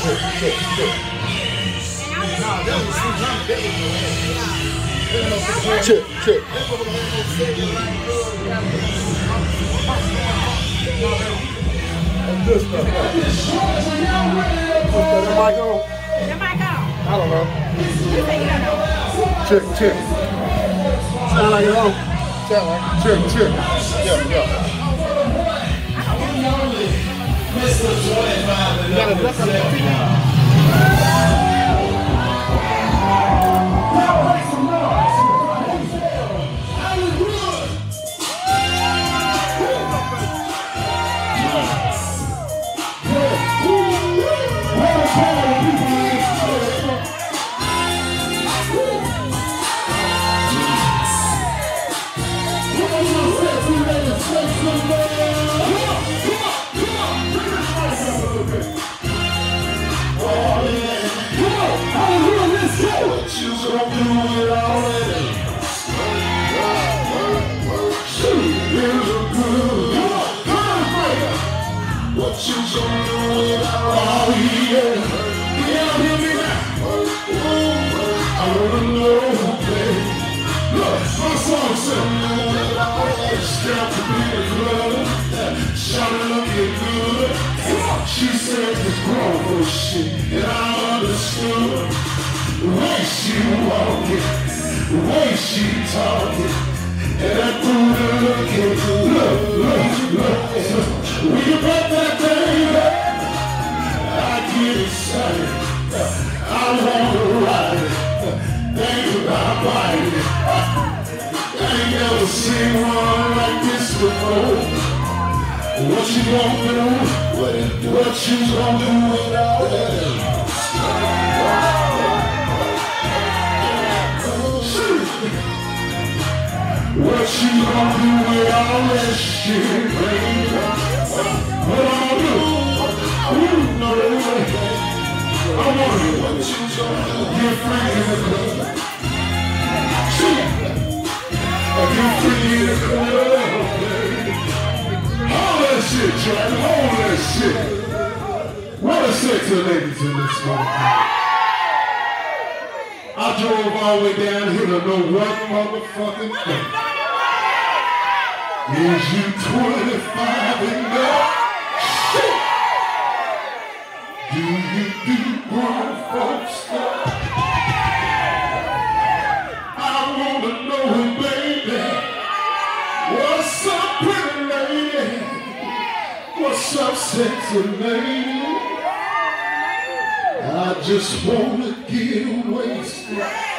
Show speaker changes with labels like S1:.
S1: check. That's good stuff. That? I on?
S2: Am I gone?
S1: I don't know.
S2: You say you don't know.
S1: Check, check. Sound like it's on. Sound like check, check. Yeah, yeah. gotta listen to You got a duck on that
S3: What you gonna do without all yeah? Hear me. I wanna know, baby. Look, my song said, that step to be good. She said grown for shit, and I understood. The way she walking, the way she talking, and that booty looking good. Look, look, look, look. When you put that up, I get excited. I wanna ride it. Think about buying it. I ain't never seen one like this before. What you gonna do? What, what you gonna do without it? What you gonna do with all that shit, baby? What I'm gonna do? Ooh, no, I wonder what you gonna do. Get free in the club. Shoot. Get free in the club, baby. All that shit, Charlie. All that shit. What a sexy lady to this morning. I drove all the way down here to know one motherfucking thing. Is you 25 and up? Shit! Do you do grown folks stuff? I wanna know, baby, what's up, pretty lady? What's up, sexy lady? I just wanna get wasted